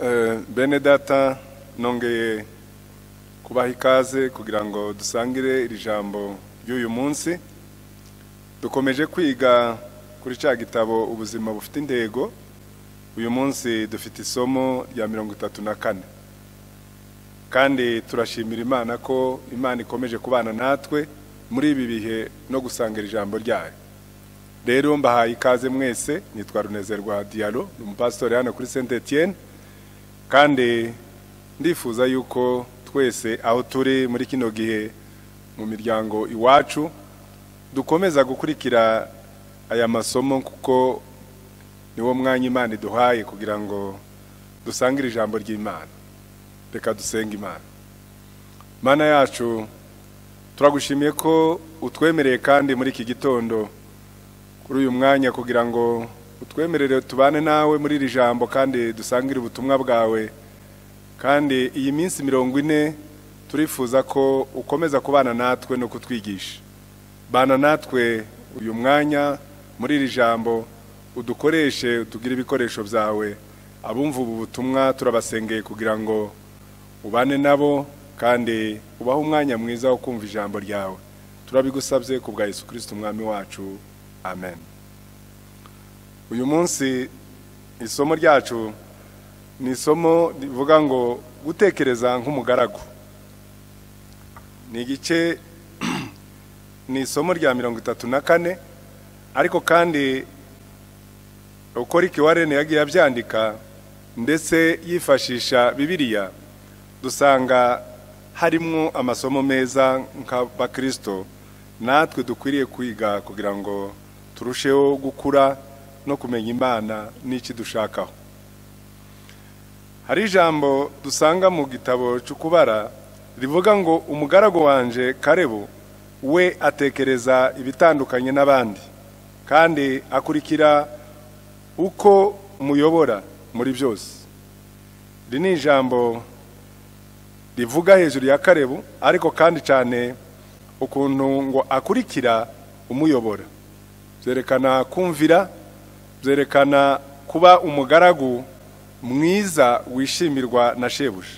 Eh, bene data nongeye kubaha ikaze kugira ngo dusangire iri jambo ry'uyu munsi. Dukomeje kwiga kuri cya gitabo ubuzima bufite intego. Uyu munsi dufite isomo rya mirongo itatu na kane. Kandi turashimira imana ko imana ikomeje kubana natwe muri ibi bihe no gusangira ijambo ryayo. Rero mbahaye ikaze mwese nitwa runezerwa diyaro ni umupasitori hano kuri saint etienne kandi ndifuza yuko twese aho turi muri kino gihe mu miryango iwacu dukomeza gukurikira aya masomo kuko niwo mwanya imana iduhaye kugira ngo dusangire ijambo ry'imana. Reka dusenge imana. Mana yacu turagushimiye ko utwemereye kandi muri iki gitondo kuri uyu mwanya kugira ngo utwemerere tubane nawe muri iri jambo kandi dusangire ubutumwa bwawe. Kandi iyi minsi mirongo ine turifuza ko ukomeza kubana natwe no kutwigisha. Bana natwe uyu mwanya muri iri jambo udukoreshe utugire ibikoresho byawe. Abumva ubu butumwa turabasengeye kugira ngo ubane nabo kandi ubahe umwanya mwiza wo kumva ijambo ryawe. Turabigusabye ku bwa Yesu kirisiti umwami wacu. Amen. Uyu munsi isomo ryacu ni isomo rivuga ngo gutekereza nk'umugaragu. Ni igice ni isomo rya mirongo itatu na kane ariko kandi uko Rick Warren yagiye abyandika ndetse yifashisha bibiliya dusanga harimo amasomo meza nk'abakristo natwe dukwiriye kwiga kugira ngo turusheho gukura no kumenya imana n'iki dushakaho. Hari ijambo dusanga mu gitabo cy'ukubara rivuga ngo umugaragu wanje karebu we atekereza ibitandukanye n'abandi kandi akurikira uko muyobora muri byose. Iri ni ijambo rivuga hejuru ya karebu ariko kandi cyane ukuntu ngo akurikira umuyobora. Byerekana kumvira byerekana kuba umugaragu mwiza wishimirwa na shebuja.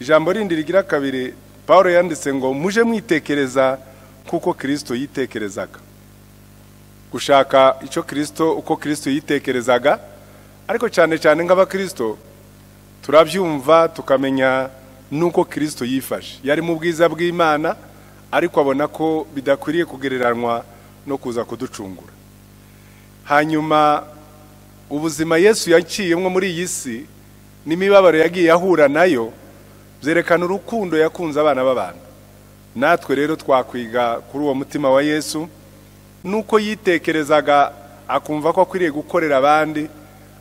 Ijambo rindi rigira kabiri paul yanditse ngo muje mwitekereza kuko kirisito yitekerezaga. Gushaka icyo kirisito uko kirisito yitekerezaga? Ariko cyane cyane nk'abakirisito turabyumva tukamenya n'uko kirisito yifashe. Yari mu bwiza bw'imana ariko abona ko bidakwiriye kugereranywa no kuza kuducungura. Hanyuma ubuzima yesu yaciyemo muri iyi si n'imibabaro yagiye ahura na yo byerekana urukundo yakunze abana b'abantu. Natwe rero twakwiga kuri uwo mutima wa yesu nuko yitekerezaga akumva ko akwiriye gukorera abandi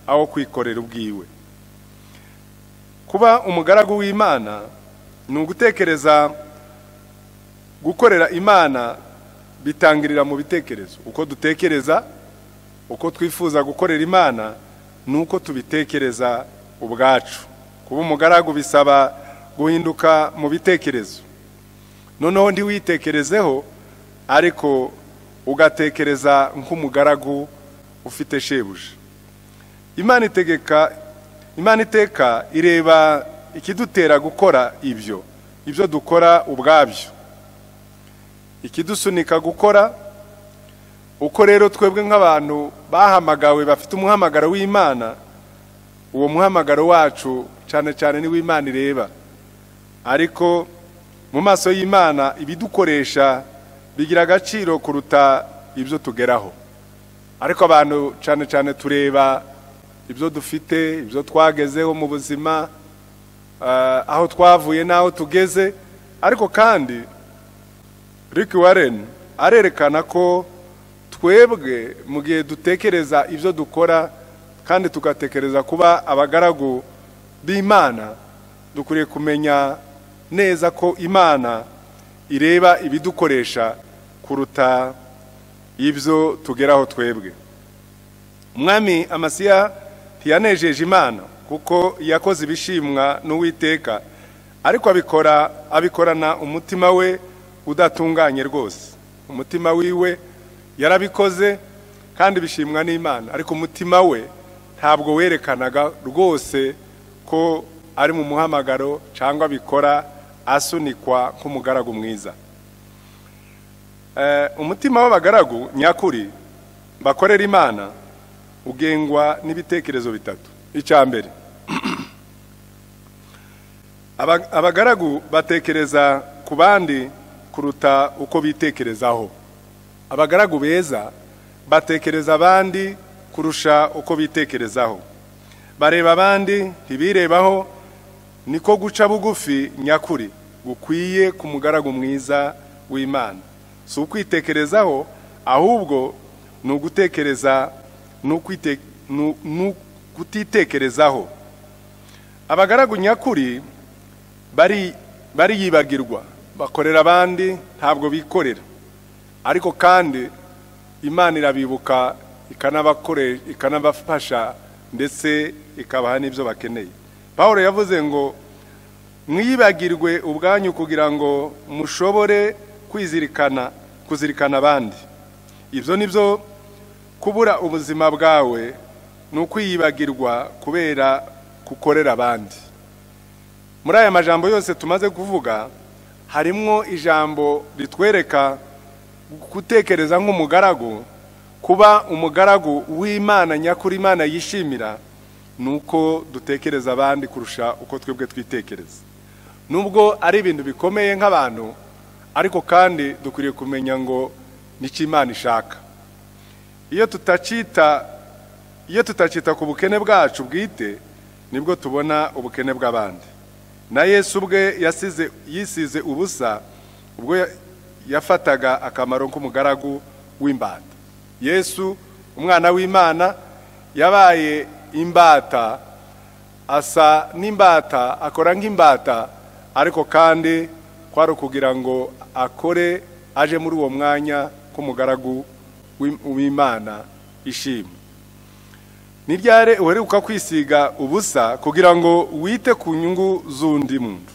aho kwikorera ubwiwe. Kuba umugaragu w'imana ni ugutekereza gukorera imana bitangirira mu bitekerezo. Uko dutekereza uko twifuza gukorera imana ni uko tubitekereza ubwacu. Kuba umugaragu bisaba guhinduka mu bitekerezo. Noneho ntiwitekerezeho ariko ugatekereza nk'umugaragu ufite shebuja. Imana itegeka imana iteka ireba ikidutera gukora ibyo ibyo dukora ubwabyo. Ikidusunika gukora uko rero twebwe nk'abantu bahamagawe bafite umuhamagaro w'imana uwo muhamagaro wacu cyane cyane ni w'imana ireba. Ariko mu maso y'imana ibidukoresha bigira agaciro kuruta ibyo tugeraho. Ariko abantu cyane cyane tureba ibyo dufite ibyo twagezeho mu buzima aho twavuye n'aho tugeze. Ariko kandi Rick Warren arerekana ko twebwe mu gihe dutekereza ibyo dukora kandi tugatekereza kuba abagaragu b'imana dukwiriye kumenya neza ko imana ireba ibidukoresha kuruta ibyo tugeraho twebwe. Umwami amasiya ntiyanejeje imana kuko yakoze ibishimwa n'uwiteka ariko abikora abikorana umutima we udatunganye rwose. Umutima wiwe yarabikoze kandi bishimwa n'imana. Ariko umutima we ntabwo werekanaga rwose ko ari mu muhamagaro cyangwa bikora asunikwa nk'umugaragu mwiza. Eh, umutima w'abagaragu nyakuri bakorera imana ugengwa n'ibitekerezo bitatu. Icya mbere Aba- abagaragu batekereza ku bandi kuruta uko bitekerezaho. Abagaragu beza batekereza abandi kurusha uko bitekerezaho. Bareba abandi ntibirebaho niko guca bugufi nyakuri. Gukwiye ku mugaragu mwiza w'imana. Si ukwitekerezaho ahubwo ni ugutekereza ni ukutitekerezaho abagaragu nyakuri bari bariyibagirwa. Bakorera abandi ntabwo bikorera. Ariko kandi imana irabibuka ikanabafasha ndetse ikabaha n'ibyo bakeneye. Paul yavuze ngo mwibagirwe ubwanyu kugira ngo mushobore kwizirikana kuzirikana abandi. Ibyo ni byo kubura ubuzima bwawe ni ukwiyibagirwa kubera gukorera abandi. Muri aya majambo yose tumaze kuvuga harimwo ijambo ritwereka gutekereza nk'umugaragu kuba umugaragu w'imana nyakuri imana yishimira ni uko dutekereza abandi kurusha uko twebwe twitekereza. Nubwo ari ibintu bikomeye nk'abantu ariko kandi dukwiriye kumenya ngo ni cyo imana ishaka. Iyo tutacita iyo tutacita ku bukene bwacu bwite ni bwo tubona ubukene bw'abandi. Na yesu ubwe yasize yisize ubusa ubwo yafataga akamaro k'umugaragu w'imbata. Yesu umwana w'imana yabaye imbata asa n'imbata akora nk'imbata ariko kandi kwari ukugira ngo akore aje muri uwo mwanya k'umugaragu w'im- w'imana ishimwe. Ni ryari uheruka kwisiga ubusa kugira ngo wite ku nyungu z'undi muntu?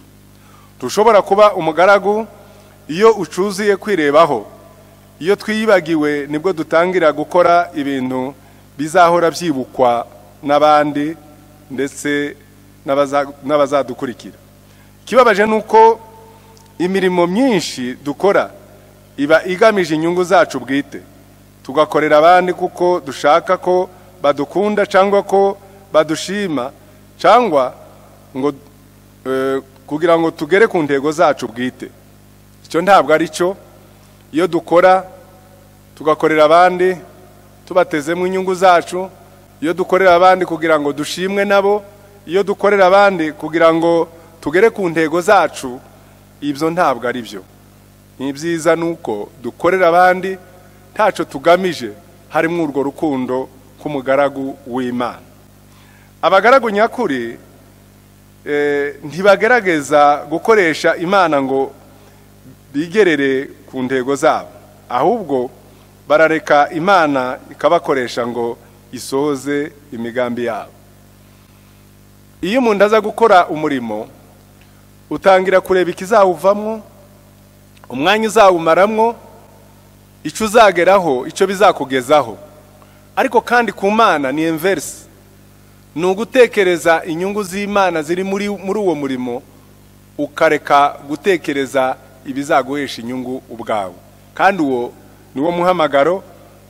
Tushobora kuba umugaragu iyo ucuzuye kwirebaho. Iyo twiyibagiwe ni bwo dutangira gukora ibintu bizahora byibukwa n'abandi ndetse n'abaza- n'abazadukurikira. Ikibabaje ni uko imirimo myinshi dukora iba igamije inyungu zacu bwite. Tugakorera abandi kuko dushaka ko badukunda cyangwa ko badushima cyangwa ngo eh, kugira ngo tugere ku ntego zacu bwite. Icyo ntabwo ari cyo. Iyo dukora tugakorera abandi tubatezemo inyungu zacu. Iyo dukorera abandi kugira ngo dushimwe nabo iyo dukorera abandi kugira ngo tugere ku ntego zacu ibyo ntabwo ari byo. Ni byiza ni uko dukorera abandi ntacyo tugamije harimo urwo rukundo k'umugaragu w'imana. Abagaragu nyakuri eh, ntibagerageza gukoresha imana ngo bigerere ku ntego zabo. Ahubwo barareka imana ikabakoresha ngo isohoze imigambi yabo. Iyo umuntu aza gukora umurimo utangira kureba ikizawuvamo umwanya uzawumaramwo icyo uzageraho icyo bizakugezaho. Ariko kandi ku mana ni enverisi ni ugutekereza inyungu z'imana ziri muri uwo murimo ukareka gutekereza ibizaguhesha inyungu ubwawe. Kandi uwo ni wo muhamagaro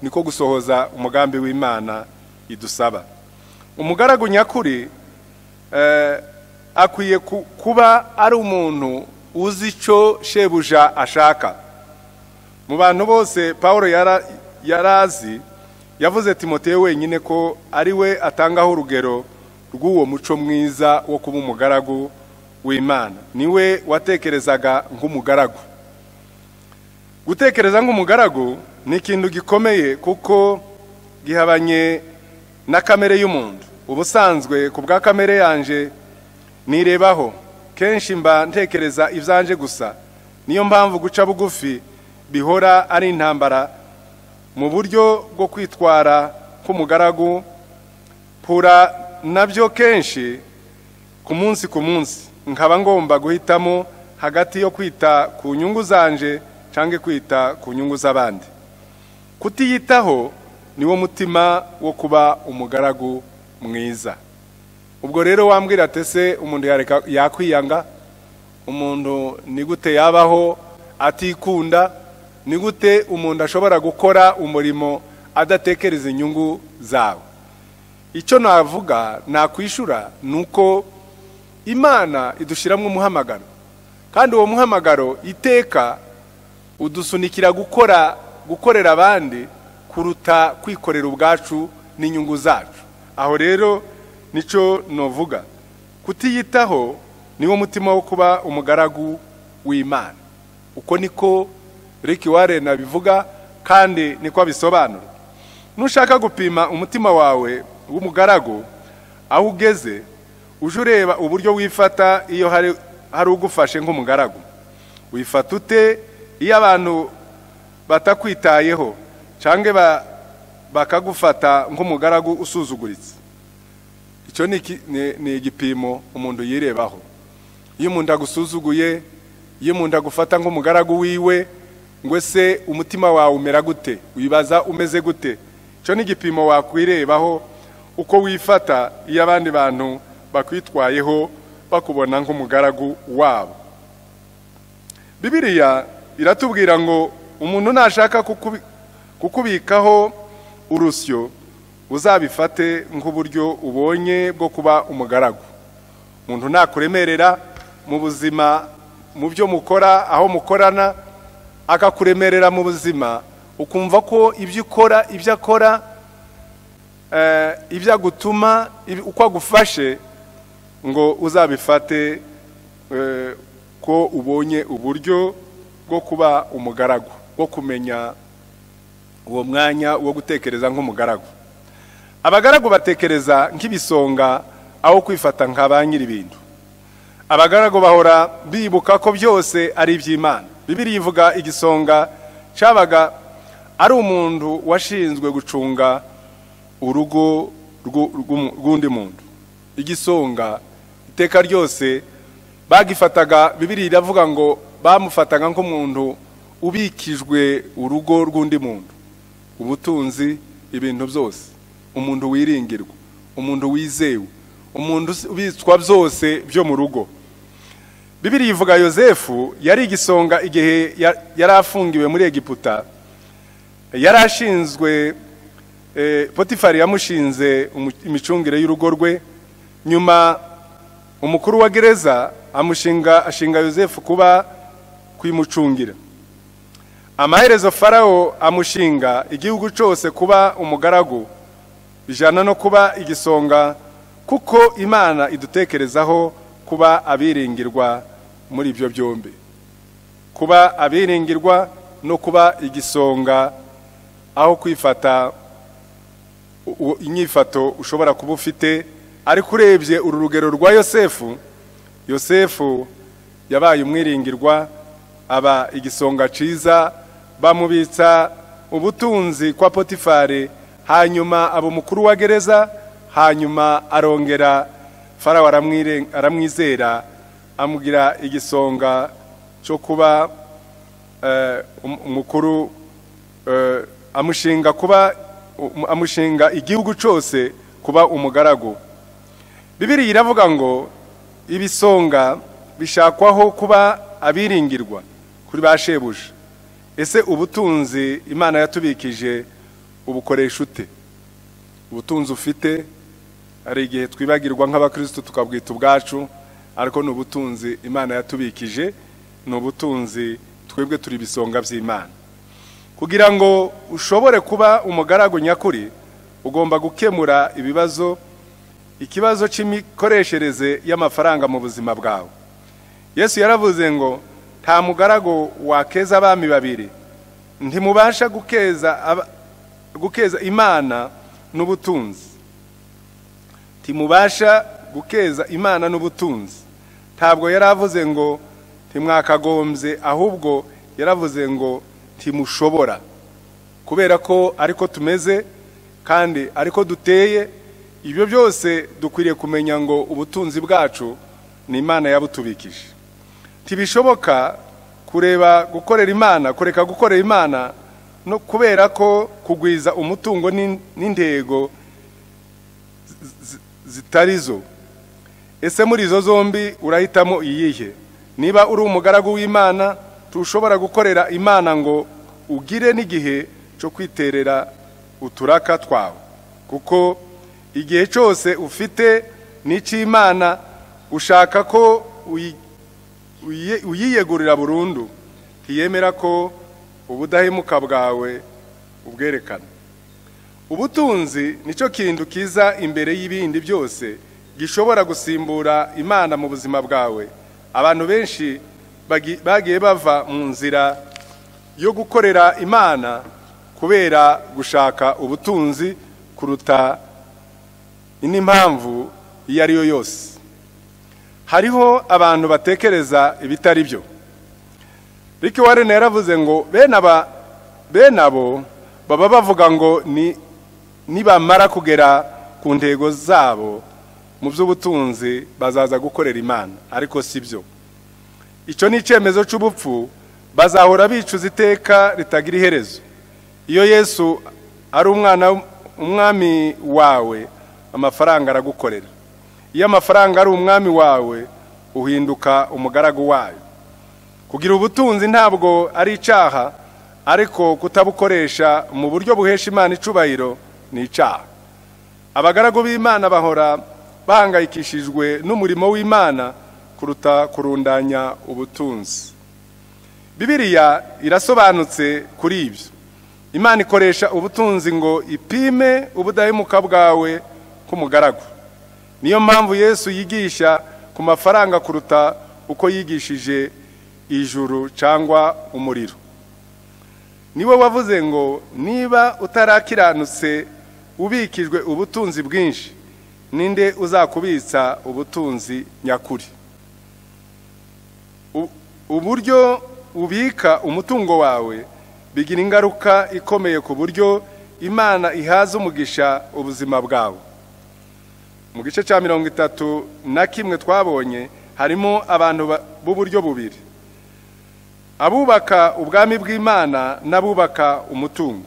niko gusohoza umugambi w'imana idusaba. Umugaragu nyakuri eh, akwiye ku- kuba ari umuntu uzi icyo shebuja ashaka. Mu bantu bose paul yara- yarazi yavuze timoteyo wenyine ko ari we atangaho urugero rw'uwo muco mwiza wo kuba umugaragu w'imana. Niwe watekerezaga nk'umugaragu. Gutekereza nk'umugaragu ni ikintu gikomeye kuko gihabanye na kamere y'umuntu. Ubusanzwe ku bwa kamere yanje nirebaho. Kenshi mba ntekereza ibyanje gusa. Niyo mpamvu guca bugufi bihora ari intambara mu buryo bwo kwitwara k'umugaragu pura na byo kenshi ku munsi ku munsi. Nkaba ngomba guhitamo hagati yo kwita ku nyungu zanje cyangwa kwita ku nyungu z'abandi. Kutiyitaho niwo mutima wo kuba umugaragu mwiza. Ubwo rero wambwira ati ese umuntu yakwiyanga? Umuntu ni gute yabaho atikunda? Ni gute umuntu ashobora gukora umurimo adatekereza inyungu zawe? Icyo navuga nakwishura ni uko imana idushyiramo umuhamagaro. Kandi uwo muhamagaro iteka udusunikira gukora gukorera abandi kuruta kwikorera ubwacu n'inyungu zacu. Aho rero ni cyo novuga. Kutiyitaho niwo mutima wo kuba umugaragu w'imana. Uko niko Rick Warren abivuga kandi niko abisobanura. Nushaka gupima umutima wawe w'umugaragu aho ugeze uje ureba uburyo wifata iyo hari ugufashe nk'umugaragu. Wifata ute iyo abantu batakwitayeho cyangwa bakagufata nk'umugaragu usuzuguritse? Icyo ni igipimo umuntu yirebaho. Iyo umuntu agusuzuguye iyo umuntu agufata nk'umugaragu wiwe ngo ese umutima wawe umera gute? Wibaza umeze gute? Icyo ni igipimo wakwirebaho uko wifata iyo abandi bantu bakwitwayeho bakubona nk'umugaragu wabo. Bibiriya iratubwira ngo umuntu nashaka kukubikaho urusyo uzabifate nk'uburyo ubonye bwo kuba umugaragu. Umuntu nakuremerera mu buzima mu byo mukora aho mukorana akakuremerera mu buzima ukumva ko ibyo ukora ibyo akora ibyo agutuma uko agufashe ngo uzabifate ko ubonye uburyo bwo kuba umugaragu bwo kumenya uwo mwanya wo gutekereza nk'umugaragu. Abagaragu batekereza nk'ibisonga aho kwifata nka ba nyir'ibintu. Abagaragu bahora bibuka ko byose ari iby'imana. Bibiri ivuga igisonga cyabaga ari umuntu washinzwe gucunga urugo rw'undi muntu. Igisonga iteka ryose bagifataga bibiri iravuga ngo bamufataga nk'umuntu ubikijwe urugo rw'undi muntu. Ubutunzi ibintu byose. Umuntu wiringirwa umuntu wizewe umuntu ubitswa byose byo mu rugo. Bibiri ivuga yosefu yari igisonga igihe yari afungiwe muri egiputa. Yari ashinzwe potifari yamushinze imicungire y'urugo rwe. Nyuma umukuru wa gereza amushinga ashinga yosefu kuba kwimucungira. Amaherezo farawo amushinga igihugu cyose kuba umugaragu bijyana no kuba igisonga kuko imana idutekerezaho kuba abiringirwa muri ibyo byombi. Kuba abiringirwa no kuba igisonga aho kwifata inyifato ushobora kuba ufite ariko urebye uru rugero rwa yosefu yosefu yabaye umwiringirwa aba igisonga cyiza bamubitsa ubutunzi kwa potifari hanyuma aba umukuru wa gereza hanyuma arongera farawo aramwizera amugira igisonga cyo kuba umukuru amushinga kuba amushinga igihugu cyose kuba umugaragu. Bibiri iravuga ngo ibisonga bishakwaho kuba abiringirwa kuri ba shebuja. Ese ubutunzi imana yatubikije ubukoresha ute? Ubutunzi ufite hari igihe twibagirwa nk'abakirisitu tukabwita ubwacu ariko ni ubutunzi imana yatubikije ni ubutunzi twebwe turi ibisonga by'imana. Kugira ngo ushobore kuba umugaragu nyakuri ugomba gukemura ibibazo ikibazo cy'imikoreshereze y'amafaranga mu buzima bwawe. Yesu yaravuze ngo nta mugaragu wakeza abami babiri. Ntimubasha gukeza gukeza imana n'ubutunzi. Ntimubasha gukeza imana n'ubutunzi. Ntabwo yari avuze ngo ntimwakagombye ahubwo yaravuze ngo ntimushobora. Kubera ko ariko tumeze kandi ariko duteye ibyo byose dukwiriye kumenya ngo ubutunzi bwacu ni imana yabutubikije. Ntibishoboka kureba gukorera imana kureka gukorera imana no kubera ko kugwiza umutungo n'intego zitari zo. Ese muri izo zombi urahitamo iyihe? Niba uri umugaragu w'imana tushobora gukorera imana ngo ugire n'igihe cyo kwiterera uturaka twawe. Kuko igihe cyose ufite n'icy'imana ushaka ko uyi- uyi- uyiyegurira burundu ntiyemera ko ubudahemuka bwawe ubwerekana. Ubutunzi ni cyo kintu kiza imbere y'ibindi byose gishobora gusimbura imana mu buzima bwawe. Abantu benshi bagi- bagiye bava mu nzira yo gukorera imana kubera gushaka ubutunzi kuruta indi mpamvu iyo ari yo yose. Hariho abantu batekereza ibitari byo. Ricky Warren yaravuze ngo bene abo baba bavuga ngo ni nibamara kugera ku ntego zabo mu by'ubutunzi bazaza gukorera imana. Ariko si byo. Icyo ni icyemezo cy'ubupfu bazahora bicuza iteka ritagira iherezo. Iyo yesu ari umwana umwami wawe amafaranga aragukorera. Iyo amafaranga ari umwami wawe uhinduka umugaragu wayo. Kugira ubutunzi ntabwo ari icyaha ariko kutabukoresha mu buryo buhesha imana icubahiro ni icyaha. Abagaragu b'imana bahora bahangayikishijwe n'umurimo w'imana kuruta kurundanya ubutunzi. Bibiliya irasobanutse kuri ibyo. Imana ikoresha ubutunzi ngo ipime ubudahemuka bwawe k'umugaragu. Niyo mpamvu yesu yigisha ku mafaranga kuruta uko yigishije ijuru cyangwa umuriro. Niwe wavuze ngo niba utarakiranutse ubikijwe ubutunzi bwinshi ninde uzakubitsa ubutunzi nyakuri? Uburyo ubika umutungo wawe bigira ingaruka ikomeye ku buryo imana ihaza umugisha ubuzima bwawe. Mu gice cya mirongo itatu na kimwe twabonye harimo abantu ba- b'uburyo bubiri. Abubaka ubwami bw'imana n'abubaka umutungo.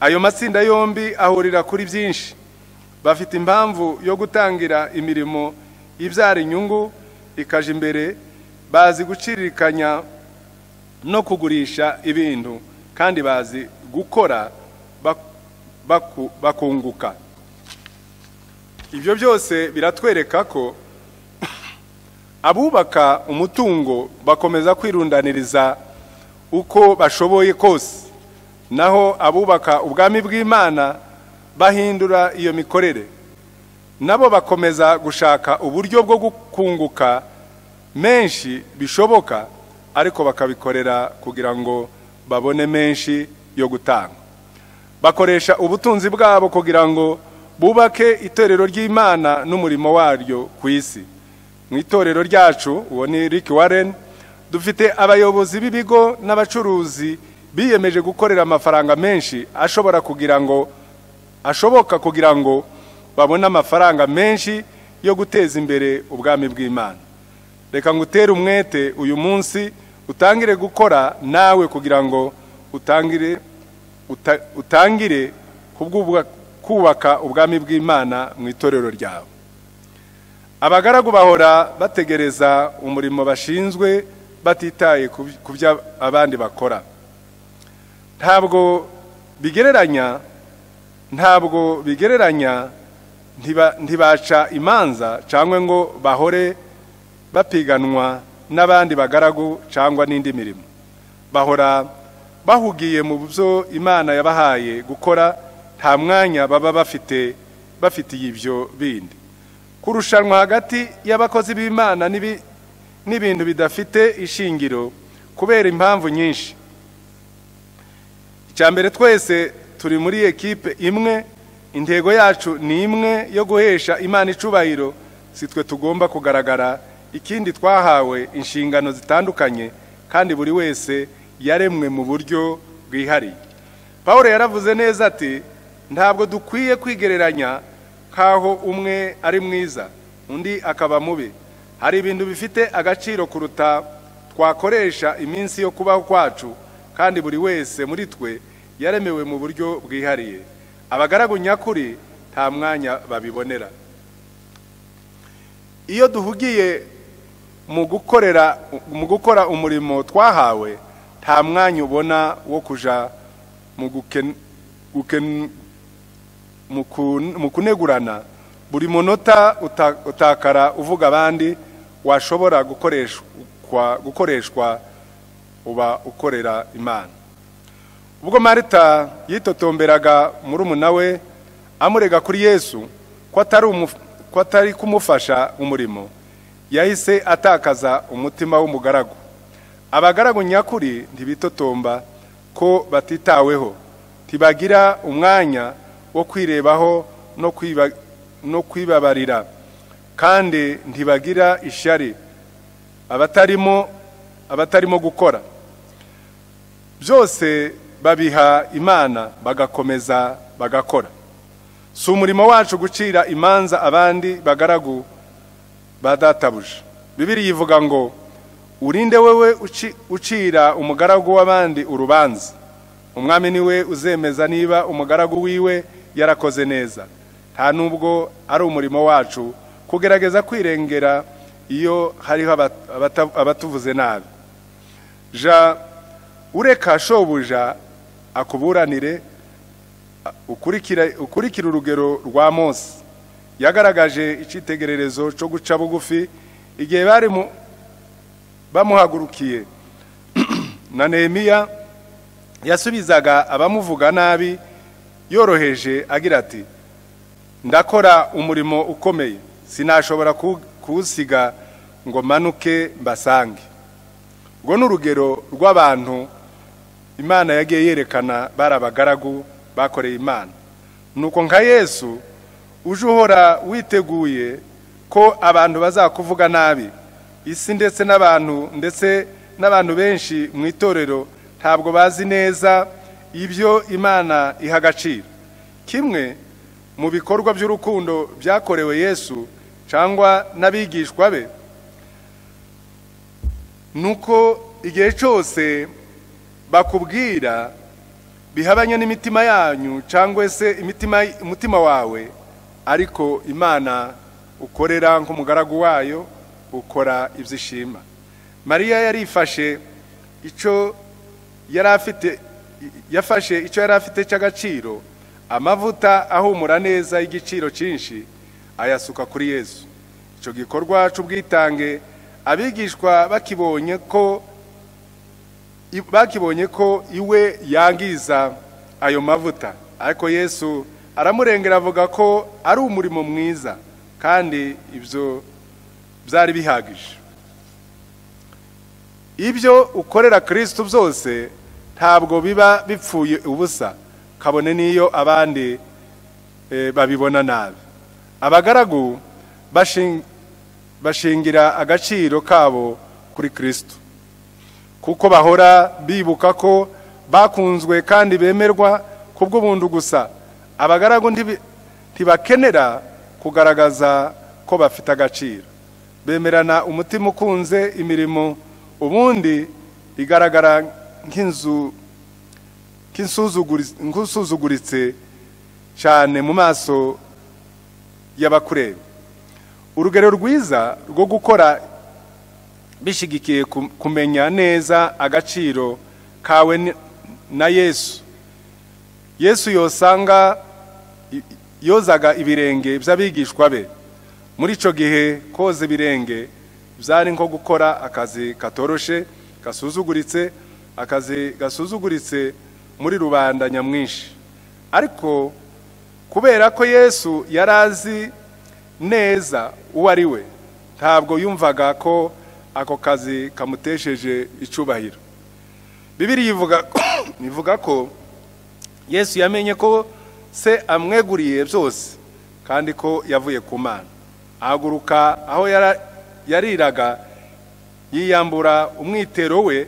Ayo matsinda yombi ahurira kuri byinshi. Bafite impamvu yo gutangira imirimo ibyara inyungu ikaja imbere bazi guciririkanya no kugurisha ibintu kandi bazi gukora bak- baku- bakunguka. Ibyo byose biratwereka ko abubaka umutungo bakomeza kwirundaniriza uko bashoboye kose. Naho abubaka ubwami bw'imana bahindura iyo mikorere. Nabo bakomeza gushaka uburyo bwo gukunguka menshi bishoboka ariko bakabikorera kugira ngo babone menshi yo gutanga. Bakoresha ubutunzi bwabo kugira ngo bubake itorero ry'imana n'umurimo waryo ku isi. Mu itorero ryacu uwo ni Rick Warren dufite abayobozi b'ibigo n'abacuruzi biyemeje gukorera amafaranga menshi ashobora kugira ngo ashoboka kugira ngo babone amafaranga menshi yo guteza imbere ubwami bw'imana. Reka ngutere umwete uyu munsi utangire gukora nawe kugira ngo utangire uta- utangire kubwubwa- kubaka ubwami bw'imana mu itorero ryawe. Abagaragu bahora bategereza umurimo bashinzwe batitaye ku by- ku byo abandi bakora. Ntabwo bigereranya ntabwo bigereranya ntiba- ntibaca imanza cyangwa ngo bahore bapiganwa n'abandi bagaragu cyangwa n'indi mirimo. Bahora bahugiye mu byo imana yabahaye gukora nta mwanya baba bafite bafitiye ibyo bindi. Kurushanwa hagati y'abakozi b'imana n'ibi- n'ibintu bidafite ishingiro kubera impamvu nyinshi. Icya mbere twese turi muri ekipe imwe intego yacu ni imwe yo guhesha imana icubahiro si twe tugomba kugaragara. Ikindi twahawe inshingano zitandukanye kandi buri wese yaremwe mu buryo bwihariye. Paul yaravuze neza ati ntabwo dukwiye kwigereranya nk'aho umwe ari mwiza. Undi akaba mubi. Hari ibintu bifite agaciro kuruta twakoresha iminsi yo kubaho kwacu kandi buri wese muri twe yaremewe mu buryo bwihariye. Abagaragu nyakuri nta mwanya babibonera. Iyo duhugiye mu gukorera mu gukora umurimo twahawe nta mwanya ubona wo kuja mu mu kun- mu kunegurana. Buri munota uta- utakara uvuga abandi washobora gukoreshwa uba ukorera imana. Ubwo marita yitotomberaga murumuna we amurega kuri yesu ko atari kumufasha umurimo yahise atakaza umutima w'umugaragu. Abagaragu nyakuri ntibitotomba ko batitaweho. Ntibagira umwanya wo kwirebaho no kwiba- no kwibabarira. Kandi ntibagira ishyari abatarimo abatarimo gukora. Byose babiha imana bagakomeza bagakora. Si umurimo wacu gucira imanza abandi bagaragu ba databuja. Bibiri yivuga ngo urinde uci- ucira umugaragu w'abandi urubanza. Umwami ni we uzemeza niba umugaragu wiwe yarakoze neza. Nta nubwo ari umurimo wacu kugerageza kwirengera iyo hariho abatuvuze nabi. Ja ureka shobuja akuburanire ukurikira urugero rwa mose. Yagaragaje icyitegererezo cyo guca bugufi igihe bari mu bamuhagurukiye. Na nehemiya yasubizaga abamuvuga nabi yoroheje agira ati ndakora umurimo ukomeye. Sinashobora kuw- kuwusiga ngo manuke mbasange. Ubwo ni urugero rw'abantu imana yagiye yerekana bari abagaragu bakoreye imana. Nuko nka yesu uje uhora witeguye ko abantu bazakuvuga nabi. Isi ndetse n'abantu ndetse n'abantu benshi mu itorero ntabwo bazi neza ibyo imana iha agaciro. Kimwe mu bikorwa by'urukundo byakorewe yesu cyangwa n'abigishwa be nuko igihe cyose bakubwira bihabanye n'imitima yanyu cyangwa se umutima wawe ariko imana ukorera nk'umugaragu wayo ukora ibyo ishima mariya yarifashe icyo yari afite yafashe icyo yari afite cy'agaciro. Amavuta ahumura neza y'igiciro cyinshi ayasuka kuri yesu. Icyo gikorwa cy'ubwitange abigishwa bakibonye ko bakibonye ko iwe yangiza ayo mavuta. Ariko yesu aramurengera avuga ko ari umurimo mwiza kandi ibyo byari bihagije. Ibyo ukorera kirisito byose ntabwo biba bipfuye ubusa kabone n'iyo abandi eh, babibona nabi. Abagaragu bashin- bashingira agaciro kabo kuri kirisito kuko bahora bibuka ko bakunzwe kandi bemerwa kubw'ubuntu gusa. Abagaragu ntibakenera kugaragaza ko bafite agaciro. Bemerana umutima ukunze imirimo ubundi igaragara nk'inzu nk'usuzuguritse cyane mu maso y'abakureba. Urugero rwiza rwo gukora bishyigikiye ku- kumenya neza agaciro kawe na yesu. Yesu yosanga yozaga ibirenge by'abigishwa be. Muri icyo gihe koza ibirenge byari nko gukora akazi katoroshe gasuzuguritse akazi gasuzuguritse muri rubanda nyamwinshi. Ariko kubera ko yesu yari azi neza uwo ari we ntabwo yumvaga ko ako kazi kamutesheje icyubahiro bibiri ivuga ko yesu yamenye ko se amweguriye byose kandi ko yavuye ku mana. Ahaguruka aho yariraga yiyambura umwitero we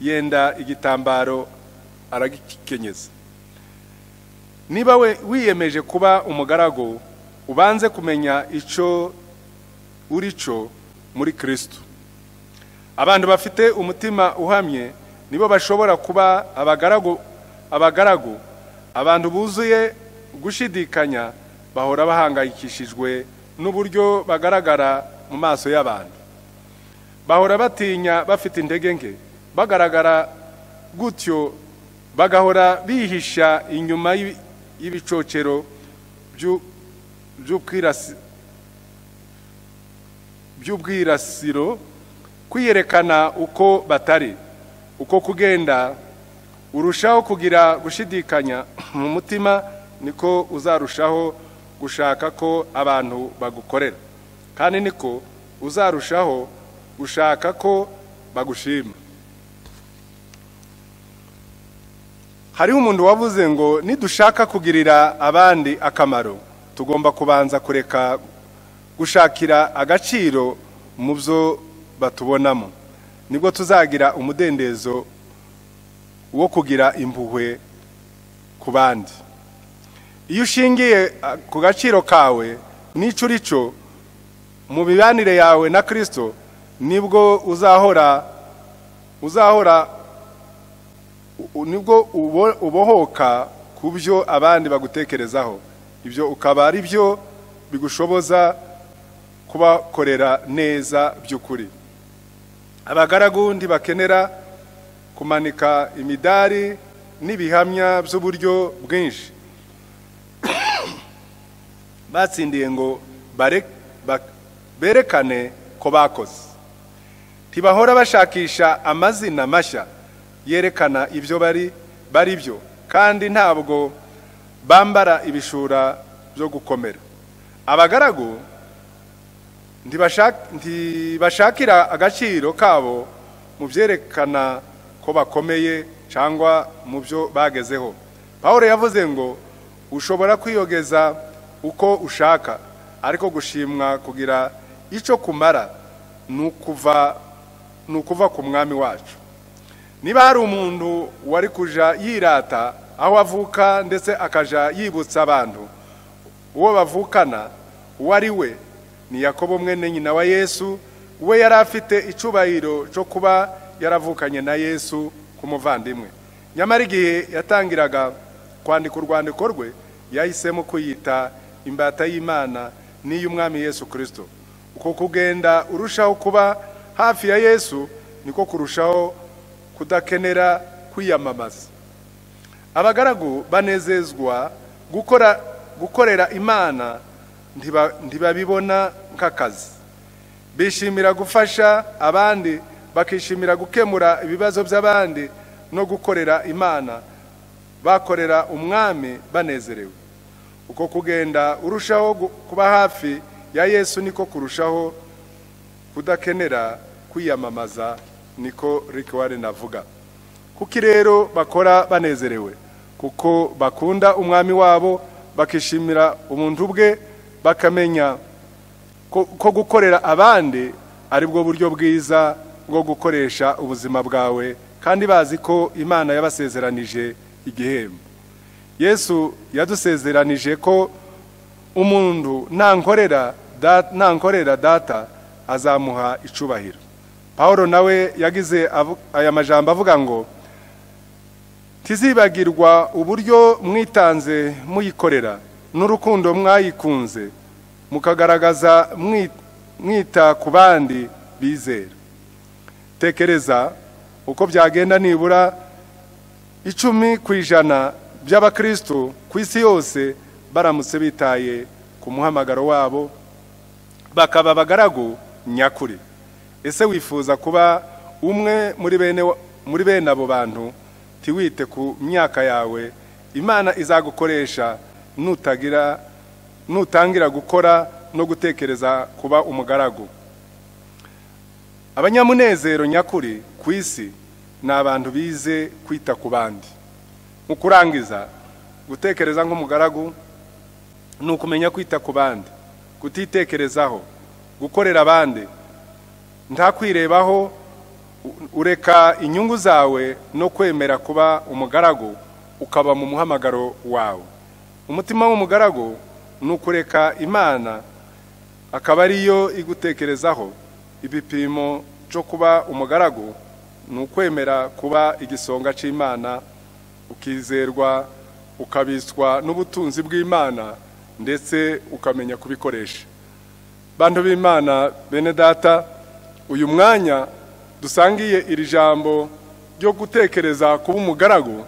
yenda igitambaro aragikenyeza. Niba we wiyemeje kuba umugaragu ubanze kumenya icyo uri cyo muri kirisito abantu bafite umutima uhamye nibo bashobora kuba abagaragu abagaragu. Abantu buzuye gushidikanya bahora bahangayikishijwe n'uburyo bagaragara mu maso y'abantu. Bahora batinya bafite intege nke. Bagaragara gutyo bagahora bihisha inyuma y'ibi- y'ibicocero by'u- by'ubwirasi- by'ubwirasiro kwiyerekana uko batari uko kugenda. Urushaho kugira gushidikanya mu mutima niko uzarushaho gushaka ko abantu bagukorera. Kandi niko uzarushaho gushaka ko bagushima. Hariho umuntu wavuze ngo nidushaka kugirira abandi akamaro. Tugomba kubanza kureka gushakira agaciro mu byo batubonamo. Nibwo tuzagira umudendezo wo kugira impuhwe ku bandi. Iyo ushingiye ah, ku gaciro kawe n'icyo uri cyo mu mibanire yawe na kirisito ni bwo uzahora uzahora ni bwo ubo- ubohoka ku byo abandi bagutekerezaho. Ibyo ukaba ari byo bigushoboza kubakorera neza by'ukuri. Abagaragu ntibakenera kumanika imidari n'ibihamya by'uburyo bwinshi. Batsindiye ngo berekane ko bakoze. Ntibahora bashakisha amazina mashya. Yerekana ibyo bari bari byo. Kandi ntabwo bambara ibishura byo gukomera. Abagaragu ntibashak- ntibashakira agaciro kabo mu byerekana ko bakomeye cyangwa mu byo bagezeho. Paul yavuze ngo ushobora kwiyogeza uko ushaka ariko gushimwa kugira icyo kumara ni ukuva ku mwami wacu. Niba hari umuntu wari kuja yirata aho avuka ndetse akaja yibutsa abantu uwo bavukana uwo ari we ni yakobo mwene nyina wa yesu we yari afite icubahiro cyo kuba yaravukanye na yesu k'umuvandimwe nyamara igihe yatangiraga kwandika urwandiko rwe yahisemo kuyita imbata y'imana n'iy'umwami yesu kirisito uko kugenda urushaho kuba hafi ya yesu niko kurushaho kudakenera kwiyamamaza. Abagaragu banezezwa gukora gukorera imana ntiba- ntibabibona nk'akazi. Bishimira gufasha abandi bakishimira gukemura ibibazo by'abandi no gukorera imana. Bakorera umwami banezerewe. Uko kugenda urushaho kuba hafi ya yesu niko kurushaho kudakenera kwiyamamaza niko Rick Warren avuga. Kuki rero bakora banezerewe? Kuko bakunda umwami wabo bakishimira umuntu bwe bakamenya ko ko gukorera abandi ari bwo buryo bwiza bwo gukoresha ubuzima bwawe kandi bazi ko imana yabasezeranije igihembo. Yesu yadusezeranije ko umuntu nankorera data azamuha icubahiro. Paul nawe yagize aya majambo avuga ngo tizibagirwa uburyo mwitanze muyikorera. N'urukundo mwayikunze. Mukagaragaza mwi- mwita ku bandi bizera. Tekereza uko byagenda nibura icumi ku ijana by'abakristo ku isi yose baramutse bitaye ku muhamagaro wabo bakaba abagaragu nyakuri. Ese wifuza kuba umwe muri bene abo bantu? Ntiwite ku myaka yawe. Imana izagukoresha. Nutagira nutangira gukora no gutekereza kuba umugaragu. Abanyamunezero nyakuri ku isi ni abantu bize kwita ku bandi. Mu kurangiza gutekereza nk'umugaragu ni ukumenya kwita ku bandi kutitekerezaho gukorera abandi nta kwirebaho u- ureka inyungu zawe no kwemera kuba umugaragu ukaba mu muhamagaro wawe. Umutima w'umugaragu ni ukureka imana akaba ariyo igutekerezaho. Ibipimo cyo kuba umugaragu ni ukwemera kuba igisonga cy'imana ukizerwa ukabiswa n'ubutunzi bw'imana ndetse ukamenya kubikoresha. Bantu b'imana bene data uyu mwanya dusangiye iri jambo ryo gutekereza kuba umugaragu.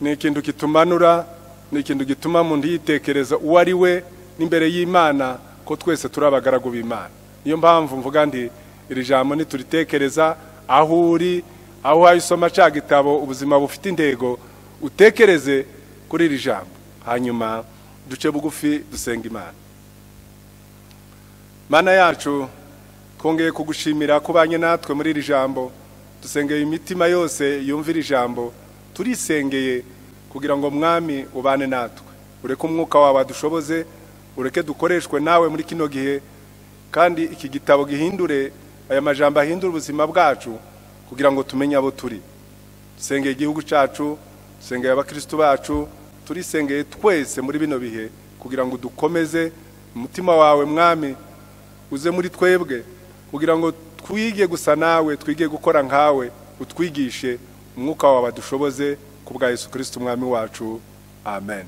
Ni ikintu kitumanura ni ikintu gituma umuntu yitekereza uwo ari we n'imbere y'imana ko twese turi abagaragu b'imana. Niyo mpamvu mvuga ndi iri jambo nituritekereza aho uri aho wayisoma cya gitabo ubuzima bufite intego utekereze kuri iri jambo. Hanyuma duce bugufi dusenga imana. Mana yacu twongeye kugushimira ko ubanye natwe muri iri jambo. Dusengeye imitima yose yumva iri jambo turisengeye kugira ngo mwami ubane natwe. Ureke umwuka wawe adushoboze ureke dukoreshwe nawe muri kino gihe. Kandi iki gitabo gihindure aya majambo ahindura ubuzima bwacu kugira ngo tumenye abo turi. Dusengeye igihugu cyacu dusengeye abakirisitu bacu turisengeye twese muri bino bihe kugira ngo dukomeze umutima wawe mwami uze muri twebwe. Kugira ngo twige gusa nawe twige gukora nkawe utwigishe umwuka wawe adushoboze ku bwa yesu kirisiti umwami wacu. Amen.